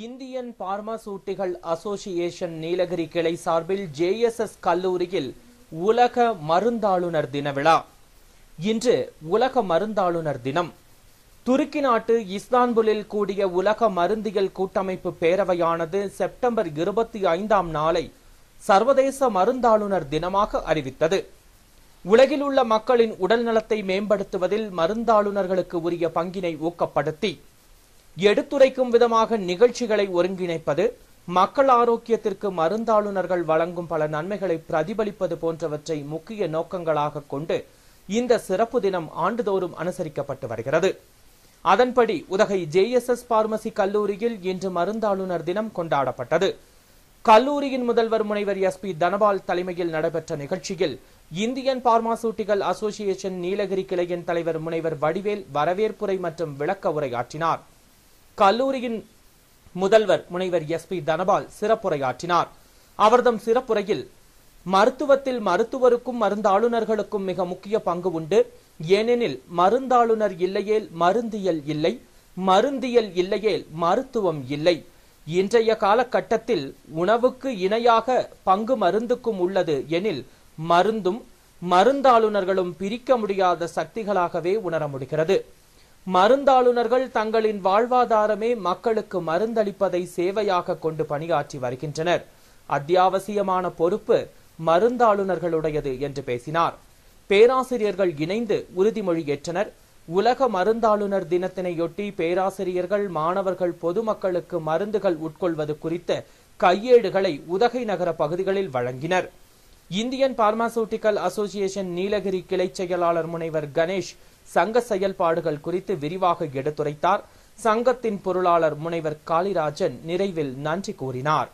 Indian பார்மாசூட்டிகள் association Nilgiri கிளை சார்பில் JSS கல்லூரியில் உலக மருந்தாளுநர் தின விழா. இன்று உலக மருந்தாளுநர் தினம். துருக்கி நாட்டு இஸ்தான்புலில் கூடிய உலக மருந்தியல் கூட்டமைப்பு பேரவையானது செப்டம்பர் இருபத்தி ஐந்தாம் நாளை சர்வதேச மருந்தாளுநர் தினமாக அறிவித்தது. உலகில் உள்ள மக்களின் உடல் நலத்தை மேம்படுத்துவதில் மருந்தாளுநர்களுக்கு உரிய பங்கினை ஊக்கப்படுத்தி எடுத்துரைக்கும் விதமாக நிகழ்ச்சிகளை ஒருங்கிணைப்பது மக்கள் ஆரோக்கியத்திற்கு மருந்தாளுநர்கள் வழங்கும் பல நன்மைகளை பிரதிபலிப்பது போன்றவற்றை முக்கிய நோக்கங்களாக கொண்டு இந்த சிறப்பு தினம் ஆண்டுதோறும் அனுசரிக்கப்பட்டு வருகிறது. அதன்படி உதகை ஜேஎஸ்எஸ் பார்மசி கல்லூரியில் இன்று மருந்தாளுநர் தினம் கொண்டாடப்பட்டது. கல்லூரியின் முதல்வர் முனைவர் எஸ் பி தனபால் தலைமையில் நடைபெற்ற நிகழ்ச்சியில் இந்தியன் பார்மாசூட்டிகள் அசோசியேஷன் நீலகிரி கிளையின் தலைவர் முனைவர் வடிவேல் வரவேற்புரை மற்றும் விளக்க உரையாற்றினார். கல்லூரியின் முதல்வர் முனைவர் எஸ் பி தனபால் சிறப்புரையாற்றினார். அவர்தம் சிறப்புரையில் மருத்துவத்தில் மருத்துவருக்கும் மருந்தாளுநர்களுக்கும் மிக முக்கிய பங்கு உண்டு. ஏனெனில் மருந்தாளுநர் இல்லையேல் மருந்தியல் இல்லை மருந்தியல் இல்லையேல் மருத்துவம் இல்லை. இன்றைய காலகட்டத்தில் உணவுக்கு இணையாக பங்கு மருந்துக்கும் உள்ளது எனில் மருந்தும் மருந்தாளுநர்களும் பிரிக்க முடியாத சக்திகளாகவே உணர முடிகிறது. மருந்தாளுநர்கள் தங்களின் வாழ்வாதாரமே மக்களுக்கு மருந்தளிப்பதை சேவையாக கொண்டு பணியாற்றி வருகின்றனர். அத்தியாவசியமான பொறுப்பு மருந்தாளுநர்களுடையது என்று பேசினார். பேராசிரியர்கள் இணைந்து உறுதிமொழி ஏற்றனர். உலக மருந்தாளுநர் தினத்தினையொட்டி பேராசிரியர்கள் மாணவர்கள் பொதுமக்களுக்கு மருந்துகள் உட்கொள்வது குறித்த கையேடுகளை உதகை நகர பகுதிகளில் வழங்கினர். இந்தியன் பார்மாசூட்டிக்கல் அசோசியேஷன் நீலகிரி கிளை செயலாளர் முனைவர் கணேஷ் சங்க செயல்பாடுகள் குறித்து விரிவாக எடுத்துரைத்தார். சங்கத்தின் பொருளாளர் முனைவர் காளிராஜன் நிறைவில் நன்றி கூறினார்.